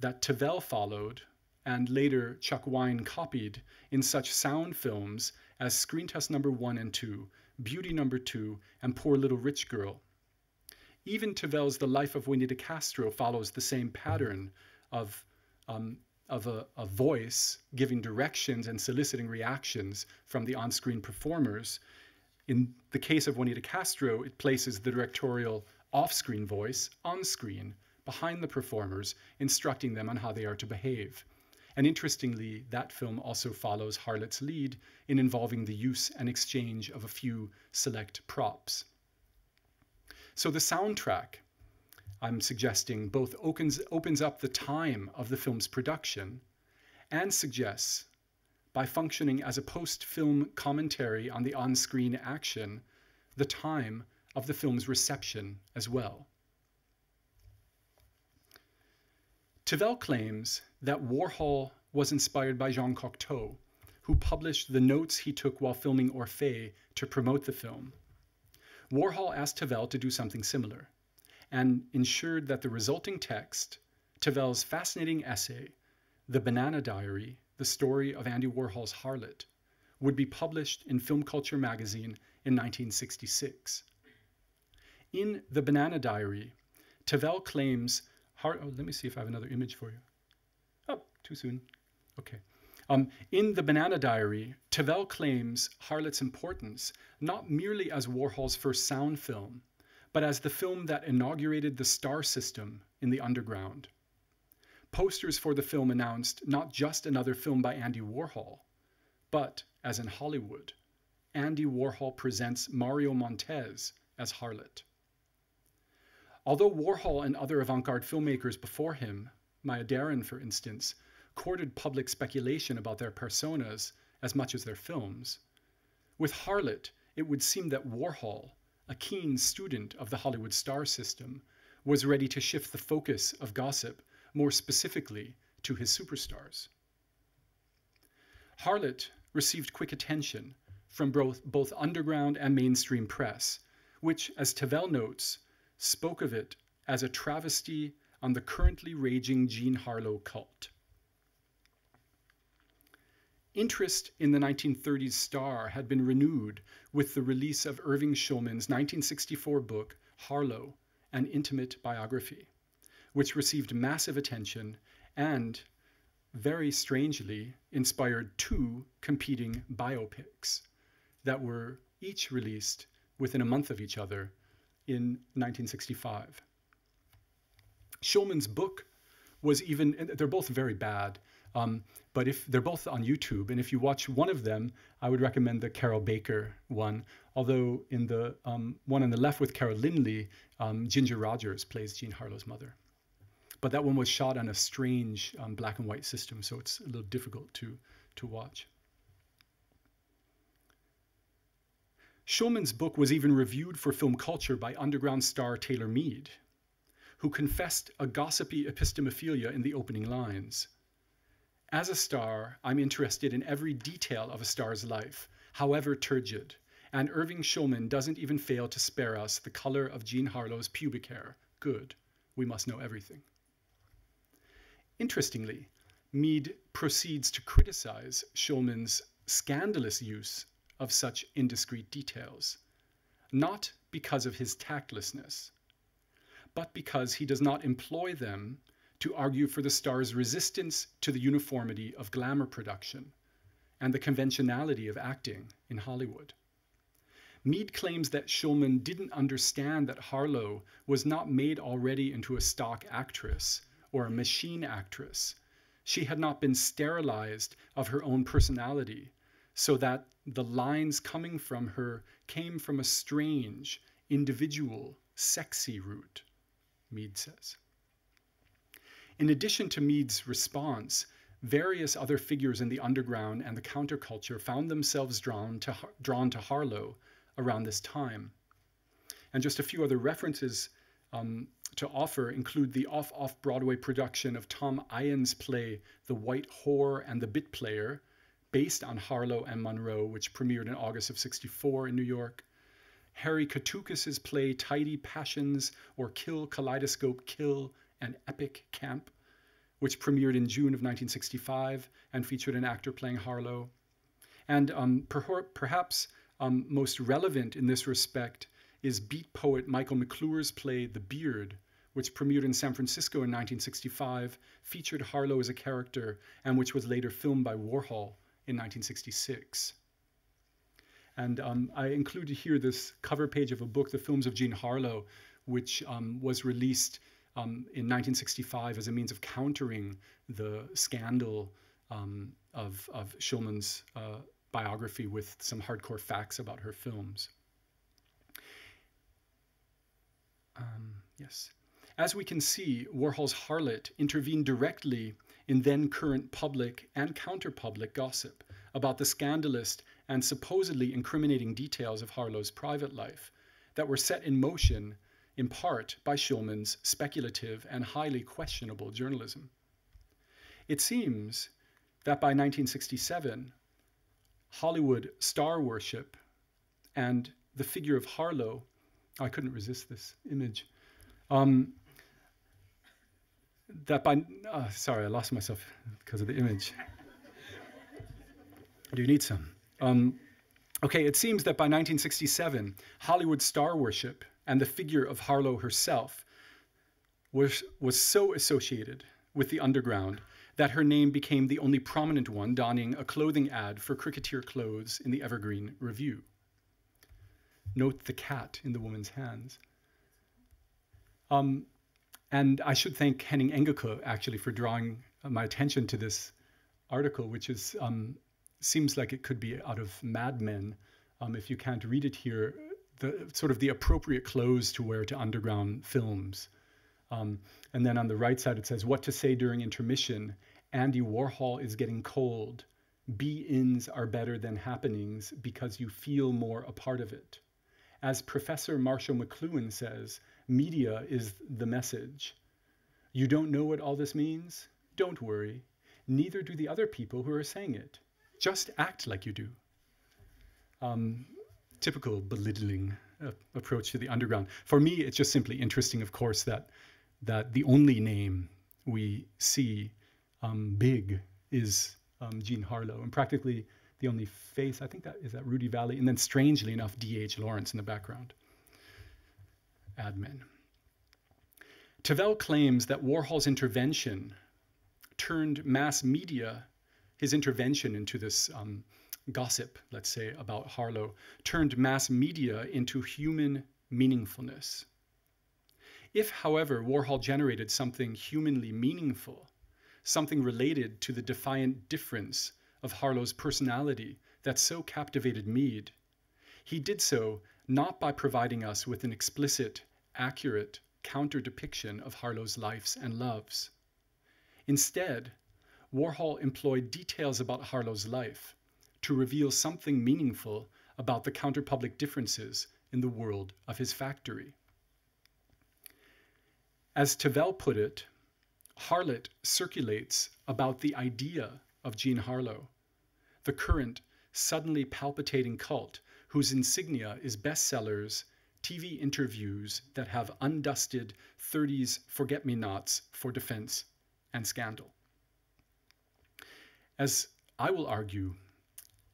that Tavel followed and later Chuck Wein copied in such sound films as Screen Test Number 1 and 2, Beauty Number 2, and Poor Little Rich Girl. Even Tavel's The Life of Juanita Castro follows the same pattern of, um, of a, a voice giving directions and soliciting reactions from the on screen performers. In the case of Juanita Castro, it places the directorial off screen voice on screen behind the performers, instructing them on how they are to behave. And interestingly, that film also follows Harlot's lead in involving the use and exchange of a few select props. So the soundtrack, I'm suggesting, both opens, opens up the time of the film's production and suggests, by functioning as a post film commentary on the on screen action, the time of the film's reception as well. Tavel claims that Warhol was inspired by Jean Cocteau, who published the notes he took while filming Orphée to promote the film. Warhol asked Tavel to do something similar and ensured that the resulting text, Tavel's fascinating essay, The Banana Diary, the story of Andy Warhol's Harlot, would be published in Film Culture magazine in 1966. In The Banana Diary, Tavel claims Har- oh, let me see if I have another image for you. Oh, too soon. Okay. Um, in The Banana Diary, Tavel claims Harlot's importance not merely as Warhol's first sound film, but as the film that inaugurated the star system in the underground. Posters for the film announced not just another film by Andy Warhol, but, as in Hollywood, Andy Warhol presents Mario Montez as Harlot. Although Warhol and other avant garde filmmakers before him, Maya Deren for instance, courted public speculation about their personas as much as their films, with Harlot, it would seem that Warhol, a keen student of the Hollywood star system, was ready to shift the focus of gossip more specifically to his superstars. Harlot received quick attention from both, both underground and mainstream press, which, as Tavel notes, spoke of it as a travesty on the currently raging Jean Harlow cult. Interest in the 1930s star had been renewed with the release of Irving Shulman's 1964 book, Harlow, An Intimate Biography, which received massive attention and, very strangely, inspired two competing biopics that were each released within a month of each other in 1965. Shulman's book was even, they're both very bad, um, but if they're both on YouTube, and if you watch one of them, I would recommend the Carroll Baker one. Although in the um, one on the left with Carol Lynley, um, Ginger Rogers plays Jean Harlow's mother. But that one was shot on a strange um, black and white system, so it's a little difficult to, to watch. Shulman's book was even reviewed for film culture by underground star Taylor Mead, who confessed a gossipy epistemophilia in the opening lines. As a star, I'm interested in every detail of a star's life, however turgid, and Irving Shulman doesn't even fail to spare us the color of Jean Harlow's pubic hair. Good, we must know everything. Interestingly, Mead proceeds to criticize Shulman's scandalous use of such indiscreet details, not because of his tactlessness, but because he does not employ them to argue for the star's resistance to the uniformity of glamour production and the conventionality of acting in Hollywood. Mead claims that Shulman didn't understand that Harlow was not made already into a stock actress or a machine actress. She had not been sterilized of her own personality so that the lines coming from her came from a strange, individual, sexy root, Mead says. In addition to Mead's response, various other figures in the underground and the counterculture found themselves drawn to, drawn to Harlow around this time. And just a few other references um, to offer include the off off Broadway production of Tom Eyen's play The White Whore and the Bit Player, based on Harlow and Monroe, which premiered in August of 64 in New York. Harry Koutoukas's play Tidy Passions or Kill Kaleidoscope Kill an Epic Camp, which premiered in June of 1965 and featured an actor playing Harlow. And um, per perhaps um, most relevant in this respect is beat poet Michael McClure's play The Beard, which premiered in San Francisco in 1965, featured Harlow as a character, and which was later filmed by Warhol in 1966. And um, I included here this cover page of a book, The Films of Jean Harlow, which um, was released um, in 1965 as a means of countering the scandal um, of, of Shulman's uh, biography with some hardcore facts about her films. Um, yes. As we can see, Warhol's harlot intervened directly in then current public and counter public gossip about the scandalous and supposedly incriminating details of Harlow's private life that were set in motion in part by Shulman's speculative and highly questionable journalism. It seems that by 1967, Hollywood star worship and the figure of Harlow, I couldn't resist this image, um, that by, oh, sorry, I lost myself because of the image. Do <laughs> you need some? Um, okay, it seems that by 1967, Hollywood star worship and the figure of Harlow herself was, was so associated with the underground that her name became the only prominent one donning a clothing ad for cricketer clothes in the Evergreen Review. Note the cat in the woman's hands. Um, and I should thank Henning Engelke actually for drawing my attention to this article, which is um, seems like it could be out of Mad Men. Um, if you can't read it here, the sort of the appropriate clothes to wear to underground films. Um, and then on the right side it says, "What to say during intermission? Andy Warhol is getting cold. Be-ins are better than happenings because you feel more a part of it." As Professor Marshall McLuhan says, media is the message. You don't know what all this means? Don't worry. Neither do the other people who are saying it. Just act like you do. Um, typical belittling uh, approach to the underground. For me, it's just simply interesting, of course, that that the only name we see um, big is um, Jean Harlow, and practically the only face, I think that is that Rudy Vallee, and then strangely enough, D.H. Lawrence in the background. Admin. Tavel claims that Warhol's intervention turned mass media, his intervention into this um, gossip, let's say, about Harlow, turned mass media into human meaningfulness. If, however, Warhol generated something humanly meaningful, something related to the defiant difference of Harlow's personality that so captivated Mead, he did so not by providing us with an explicit, accurate counter depiction of Harlow's lives and loves. Instead, Warhol employed details about Harlow's life to reveal something meaningful about the counterpublic differences in the world of his factory. As Tavel put it, Harlot circulates about the idea of Jean Harlow, the current, suddenly palpitating cult whose insignia is bestsellers, TV interviews that have undusted 30s forget me nots for defense and scandal. As I will argue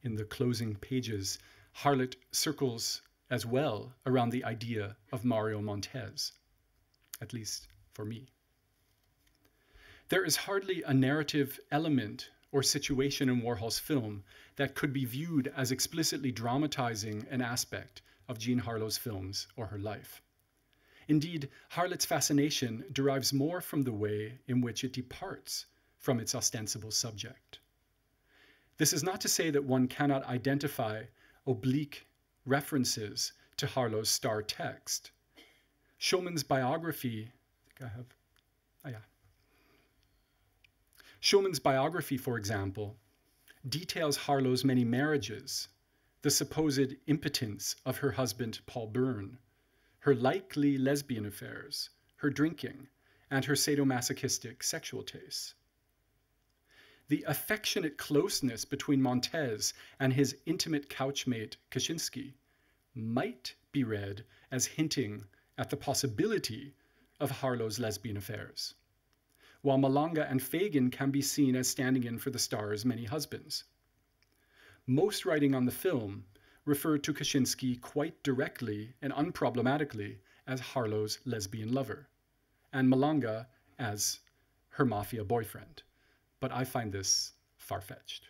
in the closing pages, Harlot circles as well around the idea of Mario Montez, at least for me. There is hardly a narrative element or situation in Warhol's film that could be viewed as explicitly dramatizing an aspect of Jean Harlow's films or her life. Indeed, Harlot's fascination derives more from the way in which it departs from its ostensible subject. This is not to say that one cannot identify oblique references to Harlow's star text. Shulman's biography, I think I have, oh yeah. Shulman's biography, for example, details Harlow's many marriages, the supposed impotence of her husband, Paul Bern, her likely lesbian affairs, her drinking, and her sadomasochistic sexual tastes the affectionate closeness between Montez and his intimate couchmate Koshinskie might be read as hinting at the possibility of Harlow's lesbian affairs, while Malanga and Fagan can be seen as standing in for the star's many husbands. Most writing on the film referred to Koshinskie quite directly and unproblematically as Harlow's lesbian lover, and Malanga as her mafia boyfriend but I find this far fetched.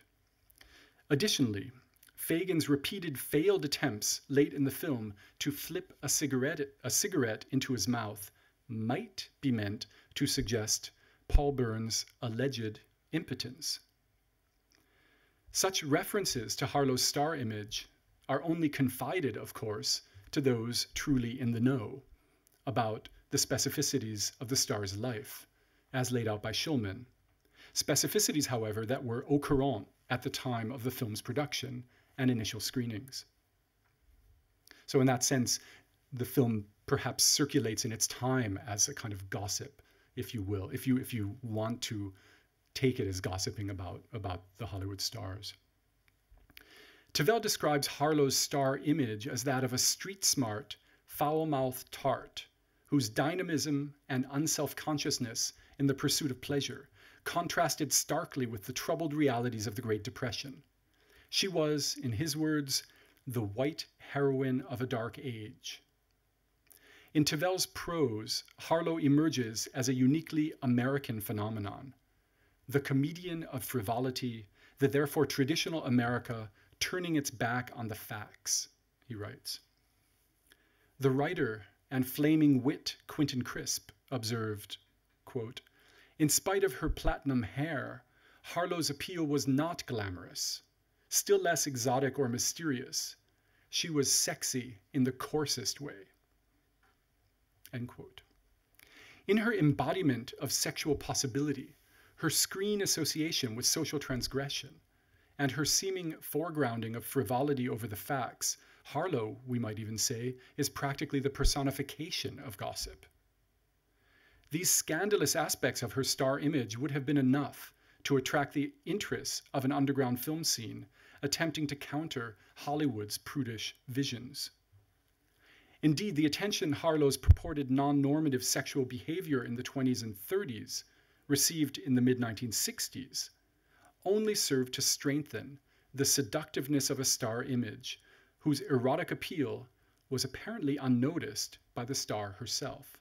Additionally, Fagan's repeated failed attempts late in the film to flip a cigarette, a cigarette into his mouth might be meant to suggest Paul Bern's alleged impotence. Such references to Harlow's star image are only confided, of course, to those truly in the know about the specificities of the star's life, as laid out by Shulman Specificities, however, that were au courant at the time of the film's production and initial screenings. So, in that sense, the film perhaps circulates in its time as a kind of gossip, if you will, if you if you want to take it as gossiping about about the Hollywood stars. Tavel describes Harlow's star image as that of a street smart, foul mouthed tart whose dynamism and unself consciousness in the pursuit of pleasure contrasted starkly with the troubled realities of the Great Depression. She was, in his words, the white heroine of a dark age. In Tavel's prose, Harlow emerges as a uniquely American phenomenon, the comedian of frivolity, the therefore traditional America turning its back on the facts, he writes. The writer and flaming wit Quentin Crisp observed, quote, in spite of her platinum hair, Harlow's appeal was not glamorous, still less exotic or mysterious. She was sexy in the coarsest way. End quote. In her embodiment of sexual possibility, her screen association with social transgression, and her seeming foregrounding of frivolity over the facts, Harlow, we might even say, is practically the personification of gossip. These scandalous aspects of her star image would have been enough to attract the interest of an underground film scene attempting to counter Hollywood's prudish visions. Indeed, the attention Harlow's purported non normative sexual behavior in the 20s and 30s received in the mid 1960s only served to strengthen the seductiveness of a star image whose erotic appeal was apparently unnoticed by the star herself.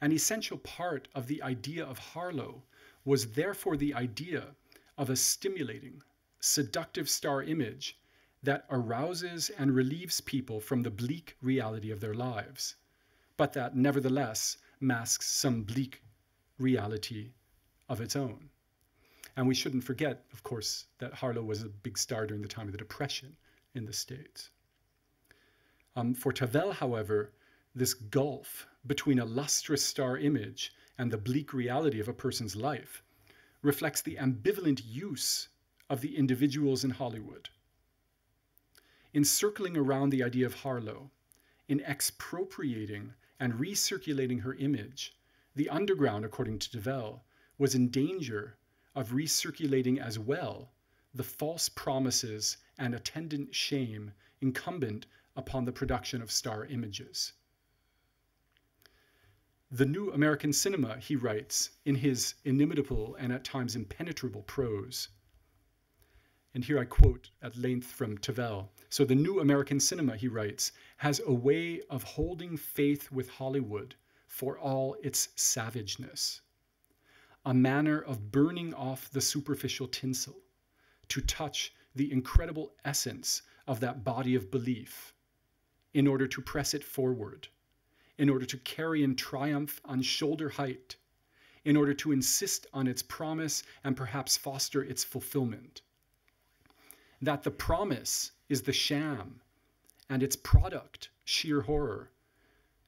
An essential part of the idea of Harlow was therefore the idea of a stimulating, seductive star image that arouses and relieves people from the bleak reality of their lives, but that nevertheless masks some bleak reality of its own. And we shouldn't forget, of course, that Harlow was a big star during the time of the Depression in the States. Um, for Tavel, however, this gulf between a lustrous star image and the bleak reality of a person's life reflects the ambivalent use of the individuals in Hollywood. In circling around the idea of Harlow, in expropriating and recirculating her image, the underground, according to Tavel, was in danger of recirculating as well the false promises and attendant shame incumbent upon the production of star images. The new American cinema, he writes in his inimitable and at times impenetrable prose, and here I quote at length from Tavel. So, the new American cinema, he writes, has a way of holding faith with Hollywood for all its savageness, a manner of burning off the superficial tinsel to touch the incredible essence of that body of belief in order to press it forward, in order to carry in triumph on shoulder height, in order to insist on its promise and perhaps foster its fulfillment. That the promise is the sham and its product, sheer horror,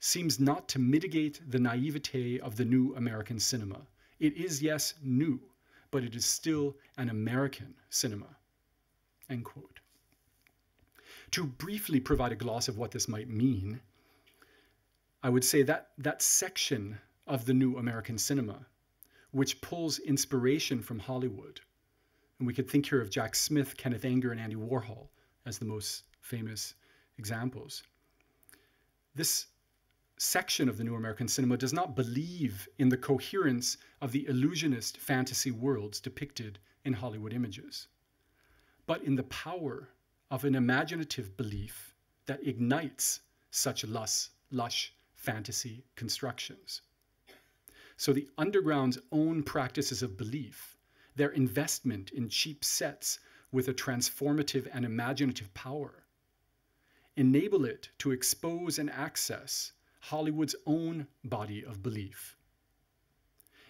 seems not to mitigate the naivete of the new American cinema. It is, yes, new, but it is still an American cinema. End quote. To briefly provide a gloss of what this might mean, I would say that that section of the new American cinema, which pulls inspiration from Hollywood, and we could think here of Jack Smith, Kenneth Anger, and Andy Warhol as the most famous examples. This section of the New American cinema does not believe in the coherence of the illusionist fantasy worlds depicted in Hollywood images, but in the power of an imaginative belief that ignites such lush, lush fantasy constructions. So the underground's own practices of belief their investment in cheap sets with a transformative and imaginative power. Enable it to expose and access Hollywood's own body of belief.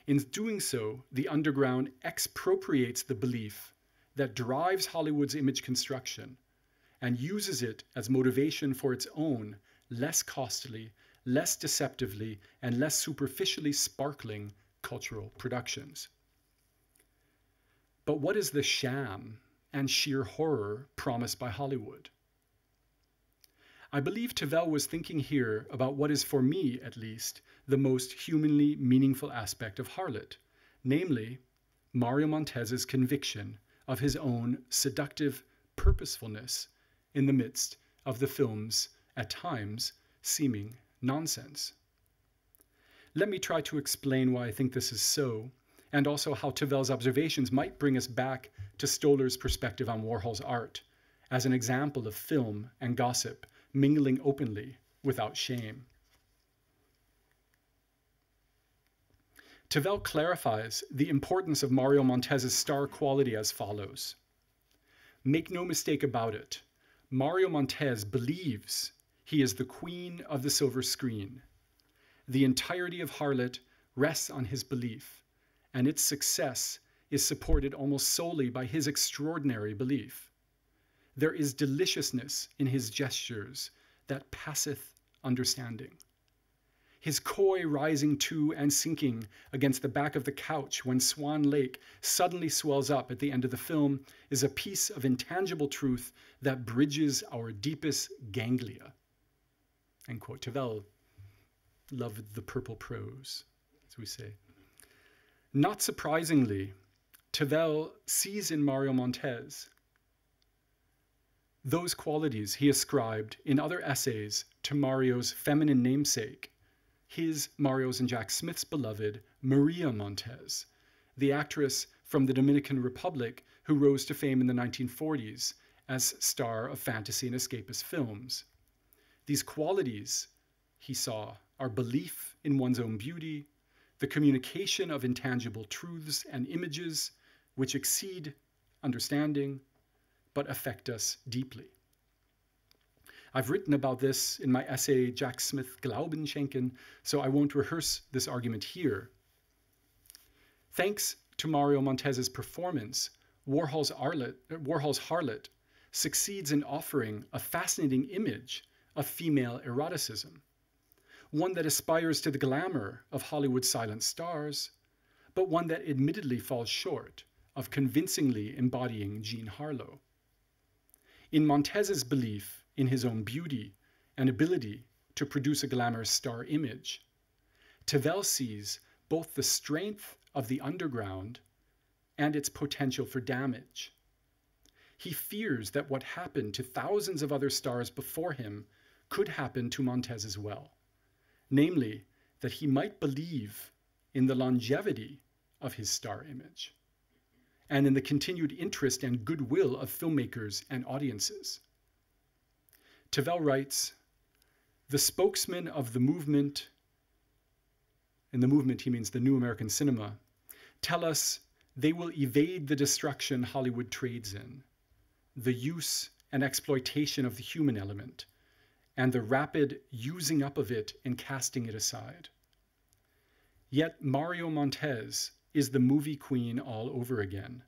In doing so, the underground expropriates the belief that drives Hollywood's image construction and uses it as motivation for its own less costly, less deceptively, and less superficially sparkling cultural productions. But what is the sham and sheer horror promised by Hollywood? I believe Tavel was thinking here about what is, for me at least, the most humanly meaningful aspect of Harlot, namely Mario Montez's conviction of his own seductive purposefulness in the midst of the film's, at times, seeming nonsense. Let me try to explain why I think this is so and also how Tavel's observations might bring us back to Stoller's perspective on Warhol's art as an example of film and gossip mingling openly without shame. Tavel clarifies the importance of Mario Montez's star quality as follows. Make no mistake about it, Mario Montez believes he is the queen of the silver screen. The entirety of Harlot rests on his belief and its success is supported almost solely by his extraordinary belief. There is deliciousness in his gestures that passeth understanding. his coy rising to and sinking against the back of the couch when Swan Lake suddenly swells up at the end of the film is a piece of intangible truth that bridges our deepest ganglia. End quote. Tavel loved the purple prose, as we say. Not surprisingly, Tavel sees in Mario Montez those qualities he ascribed in other essays to Mario's feminine namesake, his, Mario's, and Jack Smith's beloved Maria Montez, the actress from the Dominican Republic who rose to fame in the 1940s as star of fantasy and escapist films. These qualities, he saw, are belief in one's own beauty, the communication of intangible truths and images which exceed understanding but affect us deeply. I've written about this in my essay Jack Smith Glauben schenken, so I won't rehearse this argument here. Thanks to Mario Montez's performance, Warhol's, Arlet, Warhol's Harlot succeeds in offering a fascinating image of female eroticism, one that aspires to the glamour of Hollywood's silent stars, but one that admittedly falls short of convincingly embodying Jean Harlow. In Montez's belief in his own beauty and ability to produce a glamorous star image. Tavel sees both the strength of the underground and its potential for damage. He fears that what happened to thousands of other stars before him could happen to Montez as well, namely, that he might believe in the longevity of his star image and in the continued interest and goodwill of filmmakers and audiences. Tavel writes, the spokesman of the movement, in the movement he means the new American cinema, tell us they will evade the destruction Hollywood trades in, the use and exploitation of the human element, and the rapid using up of it and casting it aside. Yet Mario Montez is the movie queen all over again,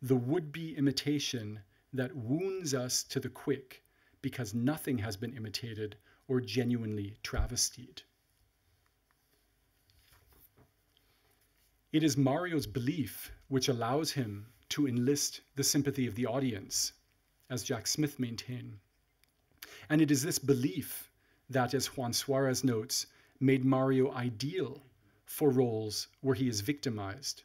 the would be imitation that wounds us to the quick because nothing has been imitated or genuinely travestied. It is Mario's belief which allows him to enlist the sympathy of the audience, as Jack Smith maintained. And it is this belief that, as Juan Suarez notes, made Mario ideal for roles where he is victimized,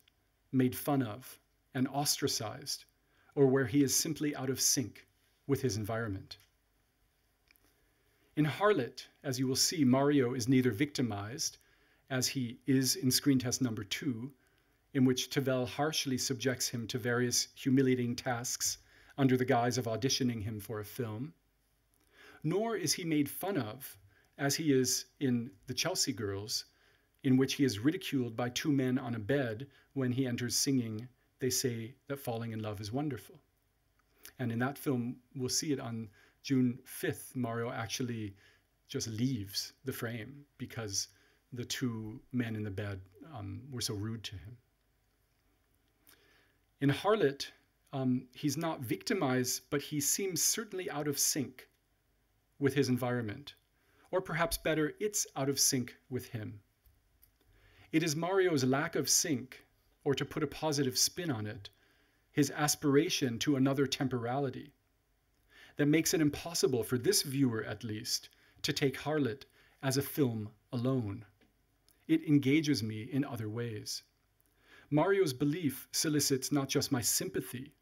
made fun of, and ostracized, or where he is simply out of sync with his environment. In Harlot, as you will see, Mario is neither victimized, as he is in screen test number two, in which Tavel harshly subjects him to various humiliating tasks under the guise of auditioning him for a film, nor is he made fun of, as he is in The Chelsea Girls, in which he is ridiculed by two men on a bed when he enters singing, They Say That Falling in Love is Wonderful. And in that film, we'll see it on June 5th, Mario actually just leaves the frame because the two men in the bed um, were so rude to him. In Harlot, um, he's not victimized, but he seems certainly out of sync with his environment. Or perhaps better, it's out of sync with him. It is Mario's lack of sync, or to put a positive spin on it, his aspiration to another temporality, that makes it impossible for this viewer, at least, to take Harlot as a film alone. It engages me in other ways. Mario's belief solicits not just my sympathy,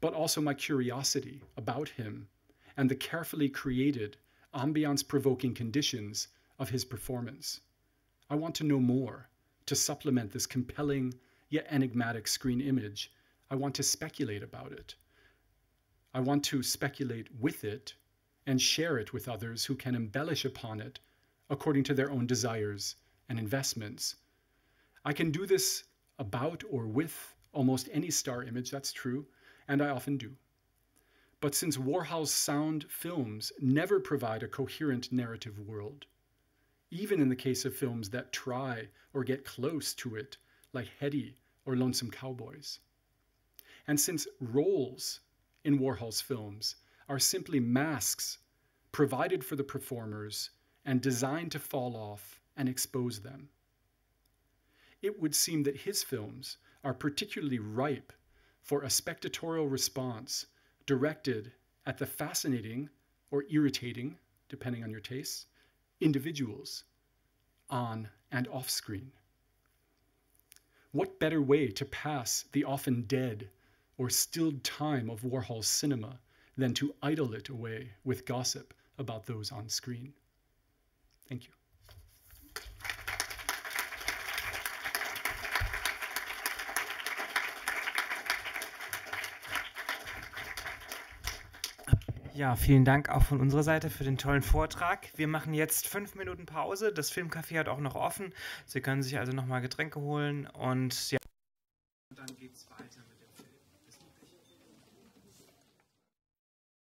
but also my curiosity about him and the carefully created, ambiance provoking conditions of his performance. I want to know more to supplement this compelling yet enigmatic screen image. I want to speculate about it. I want to speculate with it and share it with others who can embellish upon it according to their own desires and investments. I can do this about or with almost any star image, that's true, and I often do. But since Warhol's sound films never provide a coherent narrative world, even in the case of films that try or get close to it, like Hedy or Lonesome Cowboys, and since roles in Warhol's films are simply masks provided for the performers and designed to fall off and expose them. It would seem that his films are particularly ripe for a spectatorial response directed at the fascinating or irritating, depending on your tastes, individuals on and off screen. What better way to pass the often dead or stilled time of Warhol's cinema than to idle it away with gossip about those on screen? Thank you. Ja, vielen Dank auch von unserer Seite für den tollen Vortrag. Wir machen jetzt fünf Minuten Pause. Das Filmcafé hat auch noch offen. Sie können sich also nochmal Getränke holen und ja.